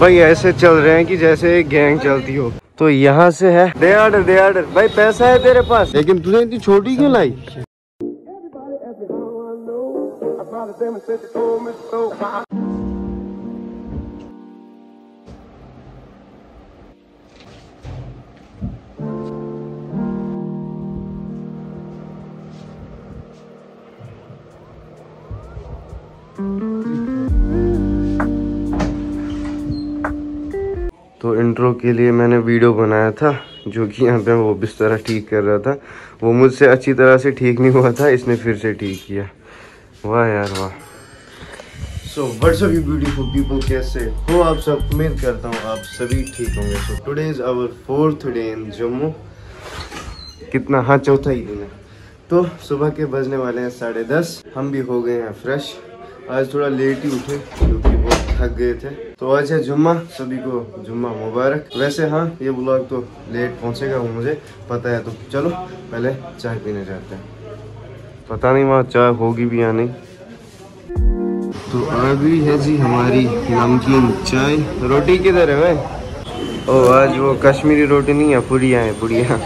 भाई ऐसे चल रहे हैं कि जैसे एक गैंग चलती हो। तो यहाँ से है। डेढ़ डेढ़ भाई पैसा है तेरे पास। लेकिन तुझे इतनी छोटी क्यों लाई? Everybody, इंट्रो के लिए मैंने वीडियो बनाया था, जो कि यहाँ पे वो बिस्तर ठीक कर रहा था। वो मुझसे अच्छी तरह से ठीक नहीं हुआ था, इसने फिर से ठीक किया। वाह यार, वाह। So what's up you beautiful people कैसे हो आप सब? उम्मीद करता हूँ आप सभी ठीक होंगे। So today is our fourth day in Jammu कितना हाँ चौथा ही दिन है। तो सुबह के बजने वाले हैं साढ़े दस। हम भी हो गए हैं फ्रेश आज थोड़ा लेट ही उठे, क्योंकि बहुत थक गए थे। तो आज है जुम्मा। सभी को जुम्मा मुबारक। वैसे हाँ ये ब्लॉग तो लेट पहुंचेगा वो मुझे पता है। तो चलो, पहले चाय पीने जाते हैं। पता नहीं वहाँ चाय होगी भी या नहीं। तो आ गई है जी हमारी नमकीन चाय। रोटी किधर है भाई? ओ, आज वो कश्मीरी रोटी नहीं है, पुड़िया है, पुड़िया।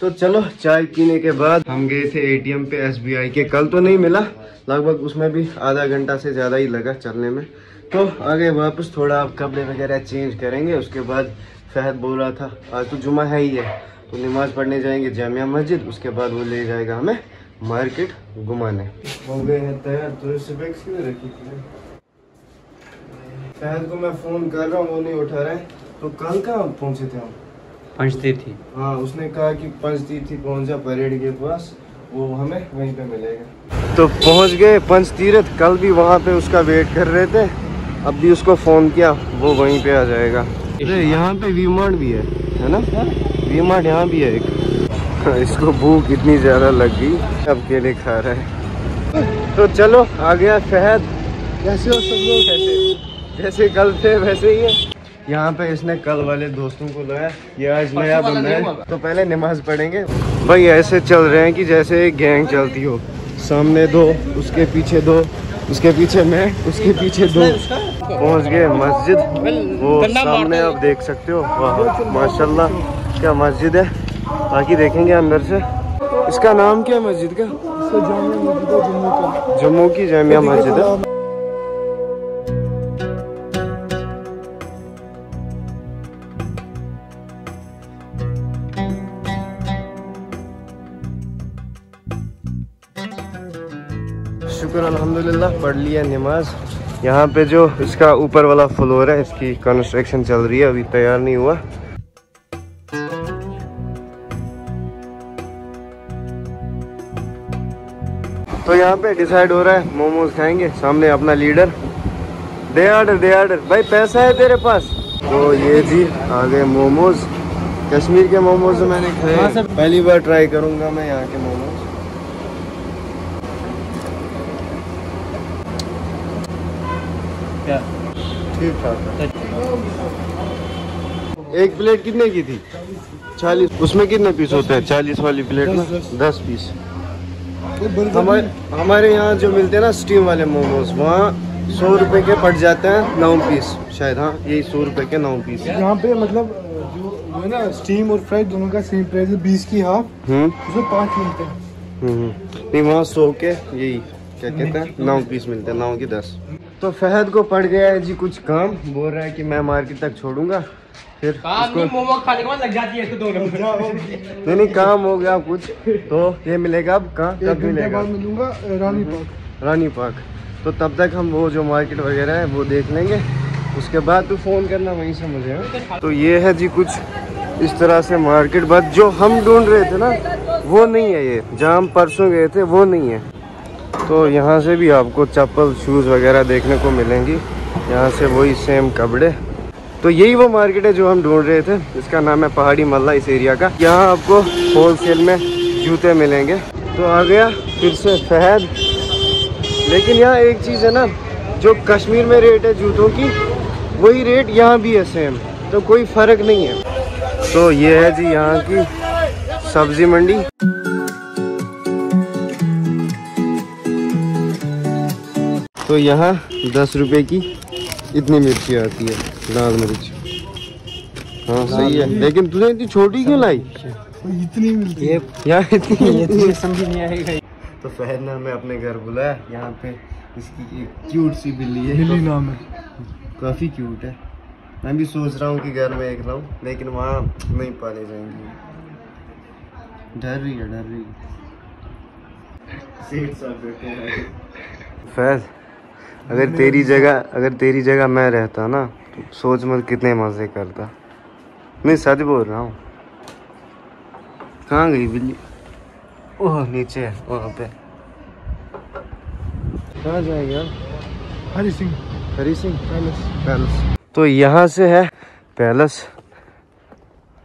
तो चलो, चाय पीने के बाद हम गए थे एटीएम पे एसबीआई के। कल तो नहीं मिला। लगभग उसमें भी आधा घंटा से ज़्यादा ही लगा चलने में। तो आगे वापस थोड़ा आप कपड़े वगैरह चेंज करेंगे उसके बाद फहद बोल रहा था आज तो जुमा है ही है। तो नमाज़ पढ़ने जाएँगे जामिया मस्जिद उसके बाद वो ले जाएगा हमें मार्केट घुमाने। हो गए हैं तैयार तो रखी फहद को मैं फ़ोन कर रहा हूँ वो नहीं उठा रहे तो कल कहाँ पहुँचे थे हम? पंचती थी। हाँ उसने कहा कि पंचतीर्थी पहुँच जा परेड के पास वो हमें वहीं पे मिलेगा। तो पहुँच गए पंचतीर्थ कल भी वहाँ पे उसका वेट कर रहे थे। अब भी उसको फ़ोन किया वो वहीं पे आ जाएगा। अरे यहाँ पे वी मार्ट भी है है ना? वी मार्ट यहाँ भी है एक। इसको भूख इतनी ज़्यादा लग गई अब केले खा रहा है। तो चलो आ गया फहद कैसे हो सब लोग? कैसे जैसे कल थे वैसे ही है। यहाँ पे इसने कल वाले दोस्तों को लाया ये आज नया बंदा है। तो पहले नमाज़ पढ़ेंगे। भाई ऐसे चल रहे हैं कि जैसे गैंग चलती हो। सामने दो उसके पीछे दो उसके पीछे मैं उसके पीछे दो। पहुँच गए मस्जिद। वो सामने आप देख सकते हो। वाह, माशाल्लाह, क्या मस्जिद है। बाकी देखेंगे अंदर से। इसका नाम क्या है मस्जिद का? जम्मू की जामिया मस्जिद है। शुक्र, अल्हम्दुलिल्लाह, पढ़ लिया नमाज़। यहाँ पे जो इसका ऊपर वाला फ्लोर है, इसकी कंस्ट्रक्शन चल रही है, अभी तैयार नहीं हुआ। तो यहाँ पे डिसाइड हो रहा है, मोमोज खाएँगे, सामने अपना लीडर दे आर्डर दे आर्डर भाई, पैसा है तेरे पास। तो ये जी, आ गए मोमोज। कश्मीर के मोमोज मैंने खाए। पहली बार ट्राई करूँगा मैं यहाँ के मोमोज। ठीक ठाक एक प्लेट कितने की थी? चालीस। उसमें कितने पीस होते हैं? चालीस वाली प्लेट में? दस पीस। हमारे हमारे यहाँ जो मिलते हैं ना स्टीम वाले मोमोज वहाँ सौ रुपए के पड़ जाते हैं नौ पीस। शायद हाँ यही सौ रुपए के नौ पीस। यहाँ पे मतलब जो है ना स्टीम और फ्राइड दोनों का सेम प्राइस है बीस की हाफ़ हम्म। उसमें पाँच मिलते हैं। हम्म। नहीं वहाँ सौ के यही क्या कहते हैं नौ पीस मिलते हैं नौ की दस। तो फहद को पड़ गया है जी कुछ काम। बोल रहा है कि मैं मार्केट तक छोड़ूँगा। फिर उसको मोमो खाने के लग जाती है इसको दोनों नहीं नहीं काम हो गया कुछ। तो ये मिलेगा अब कहाँ? एक कब मिलेगा। मिलूँगा रानी पार्क। रानी पार्क। तो तब तक हम वो जो मार्केट वगैरह है वो देख लेंगे। उसके बाद तू फ़ोन करना वहीं से मुझे हाँ? तो ये है जी कुछ इस तरह से मार्केट बट जो हम ढूंढ रहे थे ना वो नहीं है ये। जहाँ हम परसों गए थे वो नहीं है। तो यहाँ से भी आपको चप्पल शूज़ वगैरह देखने को मिलेंगी। यहाँ से वही सेम कपड़े। तो यही वो मार्केट है जो हम ढूंढ रहे थे। इसका नाम है पहाड़ी मल्ला इस एरिया का। यहाँ आपको होलसेल में जूते मिलेंगे। तो आ गया फिर से फहद लेकिन यहाँ एक चीज़ है ना, जो कश्मीर में रेट है जूतों की, वही रेट यहाँ भी है सेम तो कोई फ़र्क नहीं है। तो ये है जी यहाँ की सब्ज़ी मंडी। तो यहाँ दस रुपए की इतनी मिर्ची आती है लाल मिर्च। हाँ सही है। लेकिन तुझे इतनी छोटी क्यों लाई? तो इतनी मिलती है। यार इतनी समझ नहीं आएगा तो फहद ने हमें अपने घर बुलाया। यहाँ पे इसकी एक क्यूट सी बिल्ली है। मिली नाम है। काफ़ी क्यूट है। मैं भी सोच रहा हूँ कि घर में एक लाऊं लेकिन वहाँ नहीं पाले जाएँगे। डर रही है डर रही है। फैज अगर तेरी जगह अगर तेरी जगह मैं रहता ना तो सोच मत कितने मज़े करता। नहीं सच बोल रहा हूँ। कहाँ गई बिल्ली? ओह नीचे है वहाँ पे। कहाँ जाएगी यार? हरी सिंह। हरी सिंह? पैलेस। पैलेस। तो यहाँ से है पैलेस।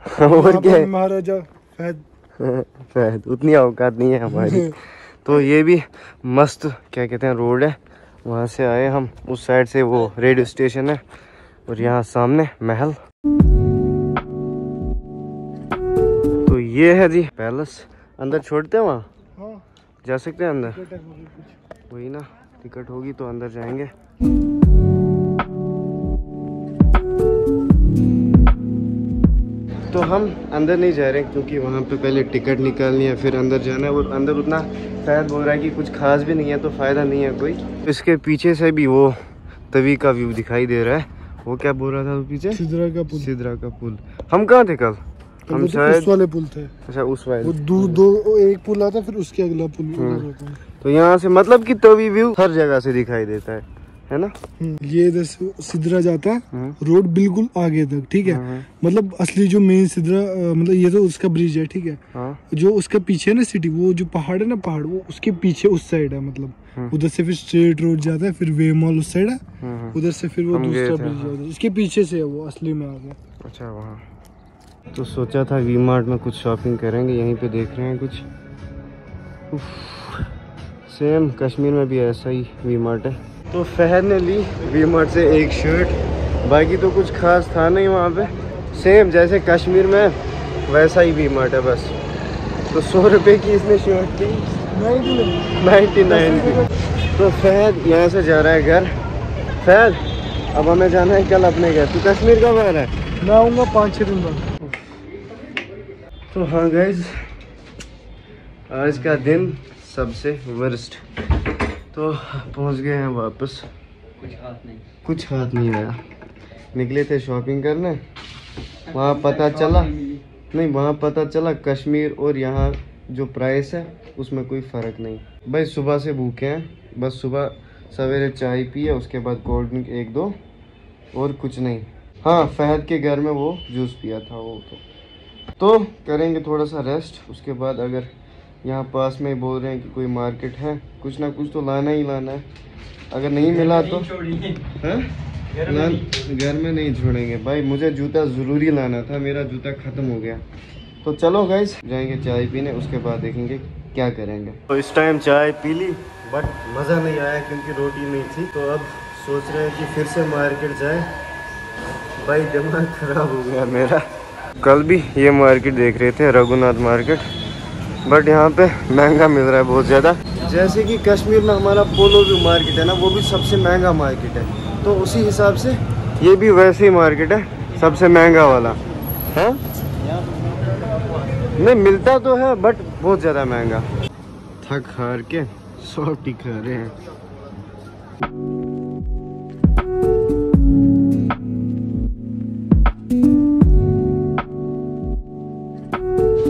और क्या महाराजा फैद। फहद उतनी औकात नहीं है हमारी। तो ये भी मस्त क्या कहते हैं रोड है। वहाँ से आए हम। उस साइड से वो रेडियो स्टेशन है और यहाँ सामने महल। तो ये है जी पैलेस अंदर छोड़ते हैं वहाँ? हाँ। जा सकते हैं अंदर? वही ना टिकट होगी तो अंदर जाएँगे। तो हम अंदर नहीं जा रहे क्योंकि वहाँ पे पहले टिकट निकालनी है फिर अंदर जाना है। और अंदर उतना शायद बोल रहा है कि कुछ खास भी नहीं है तो फ़ायदा नहीं है कोई। इसके पीछे से भी वो तवी का व्यू दिखाई दे रहा है। वो क्या बोल रहा था पीछे? सिदरा का पुल। सिदरा का पुल। हम कहाँ थे कल? हम तो शायद उस वाले पुल थे। अच्छा उस वाले। वो दो दो एक पुल आता फिर उसके अगला पुल है। तो यहाँ से मतलब कि तवी व्यू हर जगह से दिखाई देता है। है ना? हम्म, ये इधर से सिदरा जाता है हम्म। रोड बिल्कुल आगे तक ठीक है? हम्म। मतलब असली जो मेन सिदरा मतलब ये तो उसका ब्रिज है ठीक है? हाँ। जो उसका पीछे है ना सिटी वो जो पहाड़ है ना पहाड़ वो उसके पीछे उस साइड है मतलब। उधर से फिर स्ट्रेट रोड जाता है फिर वे मॉल उस साइड है। उधर से फिर वो दूसरा ब्रिज हाँ। है। इसके पीछे से है वो असली में आगे। अच्छा वहाँ। तो सोचा था वी मार्ट में कुछ शॉपिंग करेंगे यहीं पे देख रहे हैं कुछ। सेम कश्मीर में भी ऐसा ही वी मार्ट है। तो फहद ने ली वी मार्ट से एक शर्ट बाकी तो कुछ खास था नहीं वहाँ पे। सेम जैसे कश्मीर में वैसा ही वी मार्ट है बस। तो सौ रुपये की इसने शर्ट ली नाइन्टी नाइन। की। तो फहद यहाँ से जा रहा है घर। फहद अब हमें जाना है कल अपने घर। तू कश्मीर कब आ रहा है? मैं आऊँगा पाँच छः दिन बाद। तो हाँ गाइज़ आज का दिन सबसे वर्स्ट तो पहुँच गए हैं वापस। कुछ हाथ नहीं। कुछ हाथ नहीं आया। निकले थे शॉपिंग करने। वहाँ पता चला। नहीं वहाँ पता चला कश्मीर और यहाँ जो प्राइस है उसमें कोई फ़र्क नहीं। भाई सुबह से भूखे हैं। बस सुबह सवेरे चाय पिए उसके बाद कोल्ड ड्रिंक एक दो और कुछ नहीं। हाँ फहद के घर में वो जूस पिया था वो तो। तो करेंगे थोड़ा सा रेस्ट उसके बाद अगर यहाँ पास में बोल रहे हैं कि कोई मार्केट है। कुछ ना कुछ तो लाना ही लाना है। अगर नहीं मिला तो हैं? ना घर में नहीं छोड़ेंगे। भाई मुझे जूता ज़रूरी लाना था मेरा जूता ख़त्म हो गया। तो चलो गाइस जाएँगे चाय पीने उसके बाद देखेंगे क्या करेंगे। तो इस टाइम चाय पी ली बट मज़ा नहीं आया क्योंकि रोटी नहीं थी। तो अब सोच रहे हैं कि फिर से मार्केट जाए। भाई दिमाग खराब हो गया मेरा। कल भी ये मार्केट देख रहे थे रघुनाथ मार्केट बट यहाँ पे महँगा मिल रहा है बहुत ज़्यादा। जैसे कि कश्मीर में हमारा पोलो जो मार्केट है ना वो भी सबसे महँगा मार्केट है। तो उसी हिसाब से ये भी वैसे ही मार्केट है सबसे महँगा वाला। है? नहीं मिलता तो है बट बहुत ज़्यादा महँगा। थक हार के सॉफ्टी खा रहे हैं।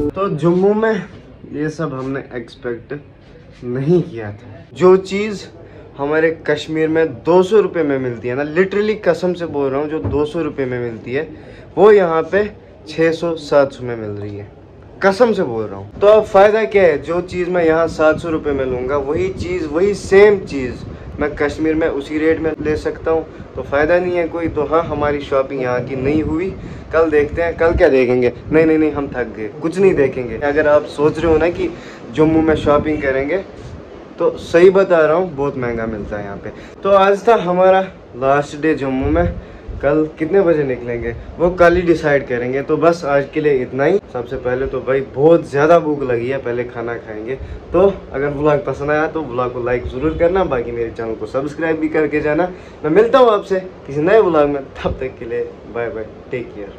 तो जम्मू में ये सब हमने एक्सपेक्ट नहीं किया था। जो चीज़ हमारे कश्मीर में दो सौ रुपये में मिलती है ना लिटरली कसम से बोल रहा हूँ, जो दो सौ रुपये में मिलती है, वो यहाँ पे छः सौ, सात सौ में मिल रही है। कसम से बोल रहा हूँ। तो अब फ़ायदा क्या है? जो चीज़ मैं यहाँ सात सौ रुपये में लूँगा, वही चीज़, वही सेम चीज़ मैं कश्मीर में उसी रेट में ले सकता हूँ। तो फ़ायदा नहीं है कोई। तो हाँ हमारी शॉपिंग यहाँ की नहीं हुई। कल देखते हैं। कल क्या देखेंगे? नहीं नहीं नहीं, हम थक गए। कुछ नहीं देखेंगे। अगर आप सोच रहे हो ना कि जम्मू में शॉपिंग करेंगे तो सही बता रहा हूँ, बहुत महँगा मिलता है यहाँ पे। तो आज था हमारा लास्ट डे जम्मू में। कल कितने बजे निकलेंगे? वो कल ही डिसाइड करेंगे। तो बस आज के लिए इतना ही। सबसे पहले तो भाई बहुत ज़्यादा भूख लगी है, पहले खाना खाएँगे। तो अगर ब्लॉग पसंद आया तो ब्लॉग को लाइक ज़रूर करना, बाकी मेरे चैनल को सब्सक्राइब भी करके जाना। मैं मिलता हूँ आपसे किसी नए ब्लॉग में। तब तक के लिए बाय बाय टेक केयर